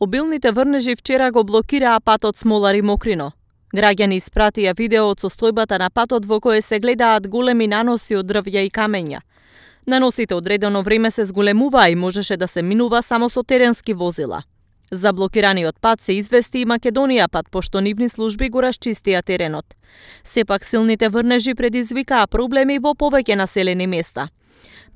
Обилните врнежи вчера го блокираа патот Смолари Мокрино. Граѓани испратија видео од состојбата на патот во кое се гледаат големи наноси од дрвја и камења. Наносите одредено време се зголемуваа и можеше да се минува само со теренски возила. За блокираниот пат се извести и Македонија пат, пошто нивни служби го расчистија теренот. Сепак силните врнежи предизвикаа проблеми во повеќе населени места.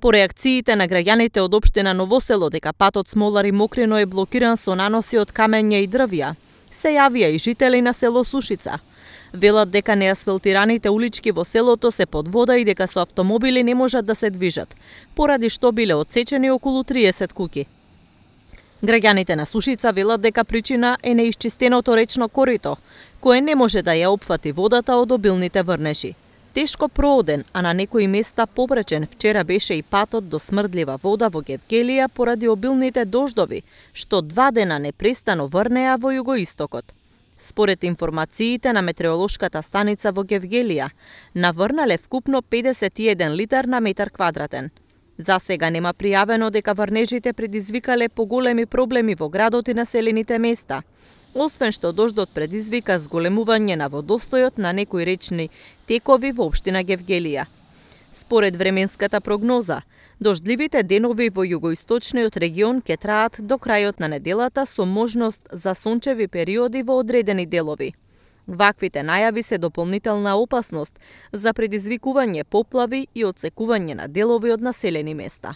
По реакциите на граѓаните од општина Новосело дека патот Смолари Мокрино е блокиран со наноси од камења и дрвја, се јавија и жители на село Сушица. Велат дека неасфалтираните улички во селото се под вода и дека со автомобили не можат да се движат, поради што биле одсечени околу 30 куки. Граѓаните на Сушица велат дека причина е неисчистеното речно корито, кое не може да ја опфати водата од обилните врнеши. Тешко прооден, а на некои места попречен вчера беше и патот до смрдлива вода во Гевгелија поради обилните дождови, што два дена непрестано врнеа во југоистокот. Според информациите на метеоролошката станица во Гевгелија, наврнале вкупно 51 литар на метар квадратен. За сега нема пријавено дека врнежите предизвикале поголеми проблеми во градот и населените места – освен што дождот предизвика зголемување на водостојот на некои речни текови во општина Гевгелија. Според временската прогноза, дождливите денови во југоисточниот регион ке траат до крајот на неделата со можност за сончеви периоди во одредени делови. Ваквите најави се дополнителна опасност за предизвикување поплави и одсекување на делови од населени места.